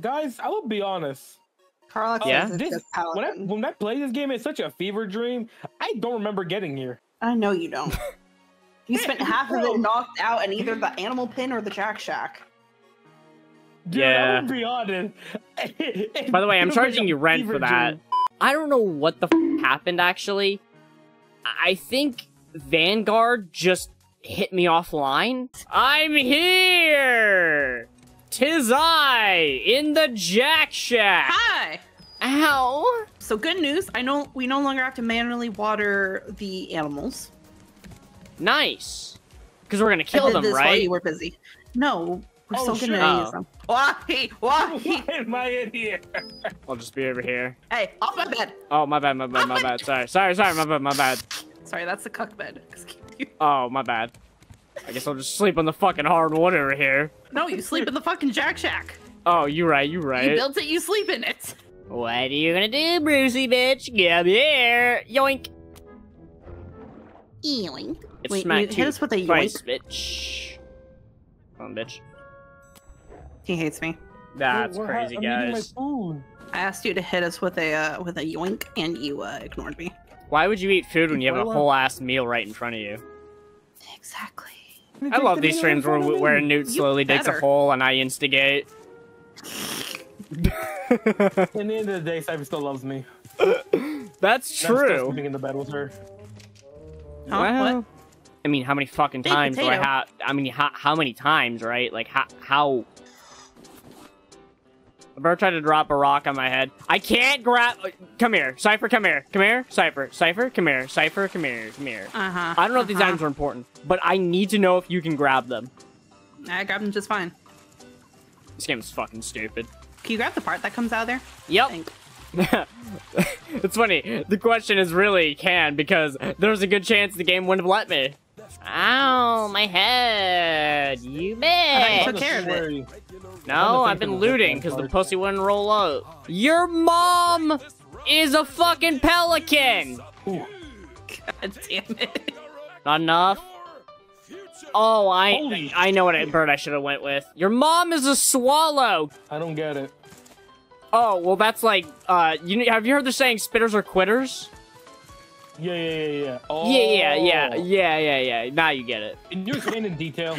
Guys, I will be honest. Carl Yeah? Uh, this, when I paladin. when I play this game, it's such a fever dream. I don't remember getting here. I know you don't. You spent half of it knocked out in either the animal pin or the Jack Shack. Dude, Yeah. I will be honest. By the way, I'm charging you rent for that. dream. I don't know what the f- happened actually. I think Vanguard just hit me offline. I'm here. Tis I in the Jack Shack. Hi. Ow. So good news. I know we no longer have to manually water the animals. Nice. Because we're gonna kill did them, this while right? you were busy. No, we're Oh, still sure. gonna Oh. use them. Why? Why? Why am I in here? I'll just be over here. hey, off my bed. Oh, my bad, my bad, my bad. Sorry, sorry, sorry, my bad, my bad. Sorry, that's the cuck bed. Excuse you. Oh, my bad. I guess I'll just sleep on the fucking hardwood over here. No, you sleep in the fucking Jack Shack. Oh, you right, you You right. You built it, you sleep in it. What are you gonna do, Brucey bitch? Come here. Yoink. Yoink. It's Wait, smack you hit us with a twice, yoink. bitch. Come on, bitch. He hates me. That's We're- crazy, I'm eating my guys. I asked you to hit us with a uh, with a yoink, and you uh, ignored me. Why would you eat food when you have a whole ass meal right in front of you? Exactly. I love these streams where, where Newt slowly digs a hole and I instigate. In the end of the day, Cypher still loves me. That's And I'm still true. sleeping in the bed with her. Huh? Well, What? I mean, how many fucking Big times do I have? I mean, how, how many times, right? Like, how, how? The bird tried to drop a rock on my head. I can't grab. Come here, Cipher. Come here. Come here, Cipher. Cipher. Come here, Cipher. Come here. Come here. Uh huh. I don't know if these items are important, but I need to know if you can grab them. I grabbed them just fine. This game is fucking stupid. Can you grab the part that comes out of there? Yep. It's funny. The question is really can because there's a good chance the game wouldn't have let me. Ow, my head. You thought missed. you took care of it. Sweary. No, I'm I've been looting because the pussy wouldn't roll out. Your mom is a fucking pelican. Ooh, God damn it. Not enough. Oh, I Holy I know what I, bird I should have went with. Your mom is a swallow. I don't get it. Oh, well that's like uh you have you heard the saying spitters are quitters? Yeah, yeah, yeah, yeah. Oh. Yeah, yeah, yeah, yeah, yeah, yeah. Now you get it. Can you explain in detail?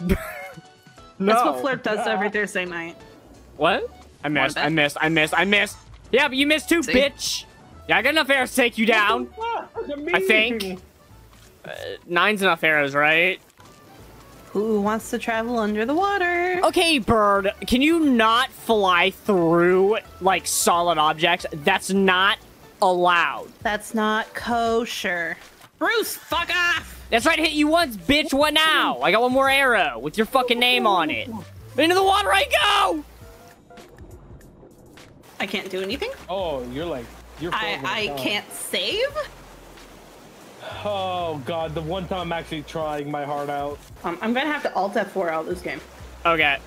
No. That's what Flirt does every Thursday night. What? I missed. I missed. I missed. I missed. Yeah, but you missed too, See? bitch. Yeah, I got enough arrows to take you down. I think. Uh, nine's enough arrows, right? Who wants to travel under the water? Okay, bird. Can you not fly through like solid objects? That's not allowed. That's not kosher. Bruce, fuck off! That's right. Hit you once, bitch. What now? I got one more arrow with your fucking name on it. Into the water I go. I can't do anything. Oh, you're like you're. I I in can't save. Oh god, the one time I'm actually trying my heart out. Um, I'm gonna have to Alt F4 out this game. Okay.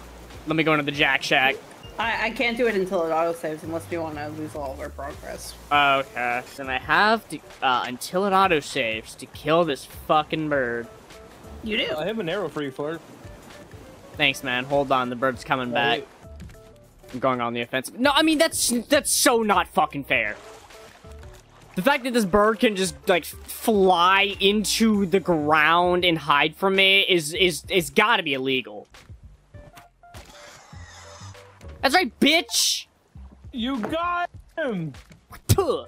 Let me go into the Jack Shack. I, I can't do it until it auto saves unless we want to lose all of our progress. Okay. Then I have to uh, until it auto saves to kill this fucking bird. You do. I have an arrow for you, flirt. Thanks, man. Hold on, the bird's coming back. Wait. I'm going on the offensive. No, I mean that's that's so not fucking fair. The fact that this bird can just like fly into the ground and hide from me is is is got to be illegal. That's right, bitch. You got him. Tuh.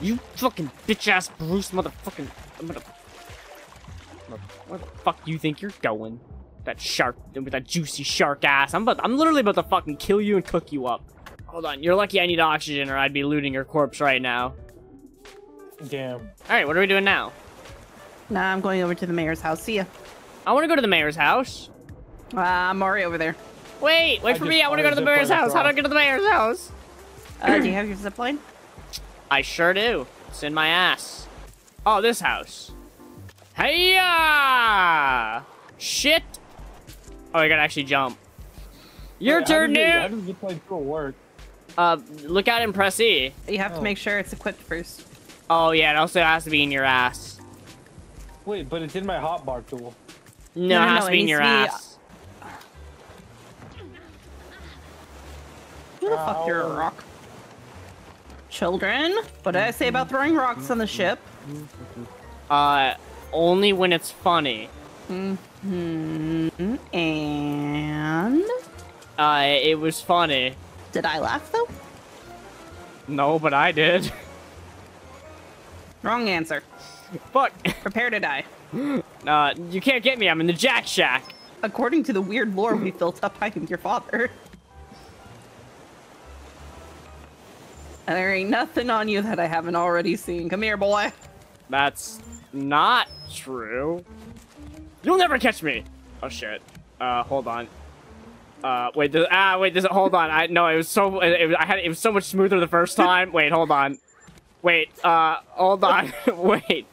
You fucking bitch ass Bruce motherfucking. I'm gonna. Where the fuck do you think you're going? That shark with that juicy shark ass. I'm about. I'm literally about to fucking kill you and cook you up. Hold on. You're lucky I need oxygen, or I'd be looting your corpse right now. Damn. All right. What are we doing now? Nah, I'm going over to the mayor's house. See ya. I want to go to the mayor's house. Uh, I'm already over there. Wait, wait I for me. I want to go to the mayor's zip line house. How do I across. get to the mayor's house? Uh, do you have your zip line? I sure do. It's in my ass. Oh, this house. Hey Shit! Oh, I gotta actually jump. Your Wait, turn, does it- How dude! does zip line still work? Uh, look out and press E. You have Oh. to make sure it's equipped first. Oh, yeah, it also has to be in your ass. Wait, but it's in my hotbar tool. No, No, it has no, to be in your to be- ass. Who the fuck threw a rock? Children, what did I say about throwing rocks on the ship? Uh, only when it's funny. Hmm. And Uh, it was funny. did I laugh though? No, but I did. Wrong answer. Fuck. Prepare to die. Uh, you can't get me. I'm in the Jack Shack. According to the weird lore we built up, I am your father. And there ain't nothing on you that I haven't already seen. Come here, boy. That's not true. You'll never catch me. Oh shit. Uh, hold on. Uh, wait. Does, ah, wait. Does it? Hold on. I no. It was so. It, it was, I had. It was so much smoother the first time. Wait. Hold on. Wait. Uh, hold on. wait.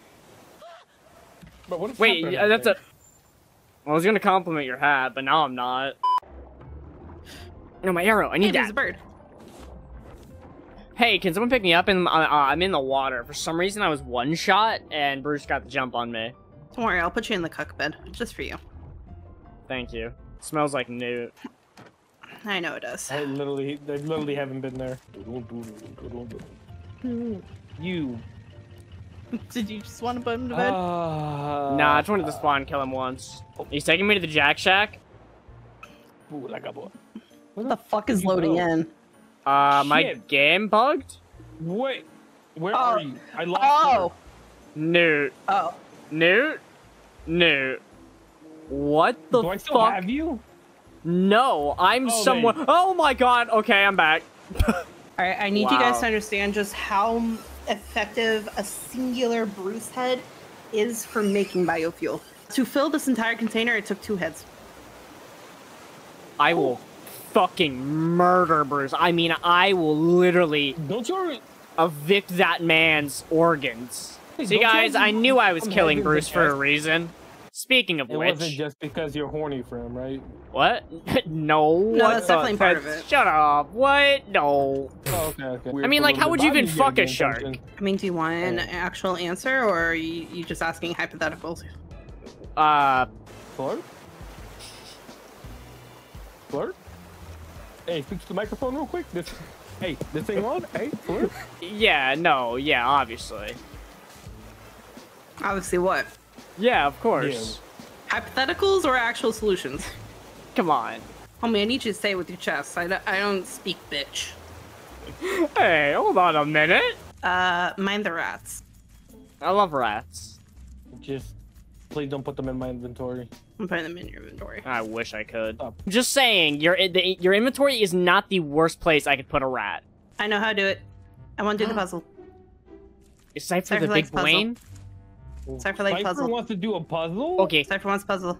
But what is Wait. happening uh, that's a. out I was gonna compliment your hat, but now I'm not. No, my arrow. I Hey, need there's a bird. Hey, can someone pick me up? And uh, uh, I'm in the water. For some reason, I was one shot, and Bruce got the jump on me. Don't worry, I'll put you in the cuck bed just for you. Thank you. smells like newt. I know it does. I literally, they literally haven't been there. You. Did you just want to put him to bed? Uh, Nah, I just wanted to spawn and kill him once. He's taking me to the Jack Shack. Ooh, like a boy. what the fuck is loading go? in? Uh, my game bugged? Wait, where Oh. are you? I lost Oh, Newt. oh. Newt? Newt. What you. the Do I still fuck? have you? No, I'm Oh, someone. wait. Oh my god. Okay, I'm back. All right, I need you guys to understand just how effective a singular Bruce head is for making biofuel. To fill this entire container, it took two heads. I will fucking murder Bruce. I mean, I will literally Don't you already? evict that man's organs. Hey, See, guys, I knew I was some killing Bruce for a reason. Speaking of It which, wasn't just because you're horny for him, right? what? no, No, that's definitely part of it. Shut up. What? No. Oh, okay, okay. I mean, like, how would you even fuck a shark? I mean, do you want an Oh. actual answer, or are you, you just asking hypotheticals? Uh, Flirt? Flirt? Hey, speak to the microphone real quick. This, hey, this thing on? Hey, flirt? yeah, no, yeah, obviously. Obviously, what? Yeah, of course. Hypotheticals or actual solutions? Come on. Homie, I need you to say it with your chest. I don't, I don't speak bitch. Hey, hold on a minute. Uh, mind the rats. I love rats. Just, please don't put them in my inventory. I'm putting them in your inventory. I wish I could. Up. Just saying, your the, your inventory is not the worst place I could put a rat. I know how to do it. I want to do the puzzle. Aside for Cypher the big puzzle. brain. Cypher like Cypher puzzle. wants to do a puzzle? Okay. Cypher wants puzzle.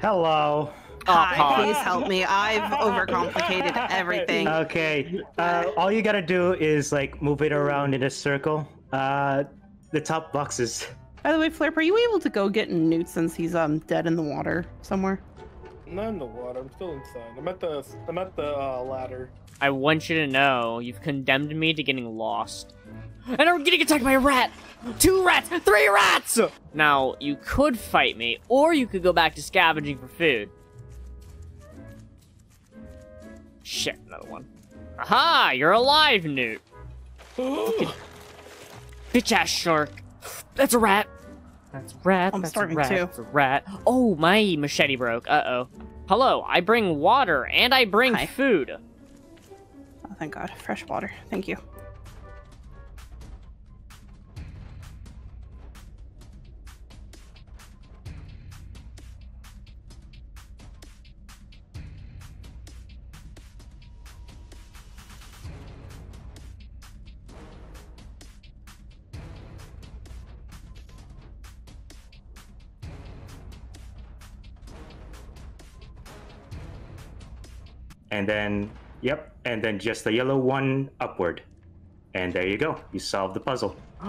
Hello. Hi, Pog. please help me. I've overcomplicated everything. Okay. Uh, all you gotta do is like move it around in a circle. Uh, the top boxes. By the way, Flip, are you able to go get Newt since he's um dead in the water somewhere? Not in the water. I'm still inside. I'm at the, I'm at the uh, ladder. I want you to know you've condemned me to getting lost. And I'm getting attacked by a rat! Two rats! Three rats! Now, you could fight me, or you could go back to scavenging for food. Shit, another one. Aha! You're alive, Newt! Bitch ass shark! That's a rat! That's rat, I'm that's starving rat, too. rat. Oh, my machete broke. Uh-oh. Hello, I bring water, and I bring Hi. food. Oh, thank God. Fresh water. Thank you. And then, yep, and then just the yellow one upward. And there you go. You solved the puzzle.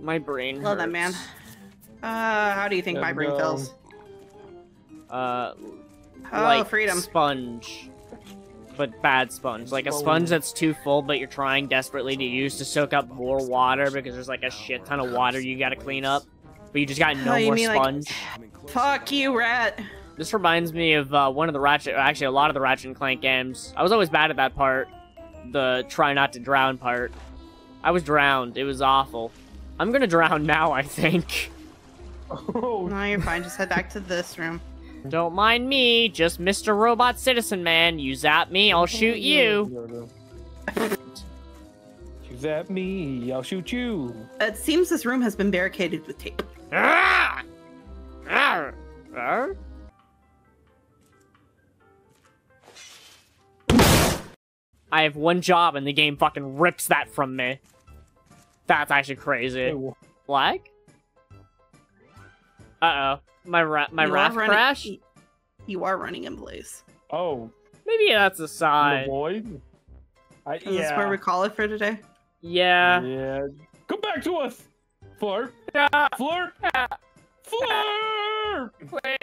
My brain Love that man. Uh, how do you think There my brain go. feels? Uh, Oh, like freedom. sponge, but bad sponge. Like a sponge that's too full, but you're trying desperately to use to soak up more water because there's like a shit ton of water you gotta clean up, but you just got no Oh, you more mean, like- sponge. Fuck you, rat. This reminds me of uh, one of the Ratchet, actually a lot of the Ratchet and Clank games. I was always bad at that part, the try not to drown part. I was drowned. It was awful. I'm gonna drown now, I think. Oh, No, you're fine. Just head back to this room. Don't mind me, just Mr. Robot Citizen Man. You zap me, I'll shoot you. you zap me, I'll shoot you. It seems this room has been barricaded with tape. Ah! Ah! Ah! I have one job and the game fucking rips that from me. That's actually crazy. Hey, Lag? Uh oh. My ra- my You are raft running- crash? You are running in place. Oh, Maybe that's a the sign. void. I, Is this where we call it for today? Yeah. Yeah. Come back to us, flirt, Yeah. flirt, flirt. Please.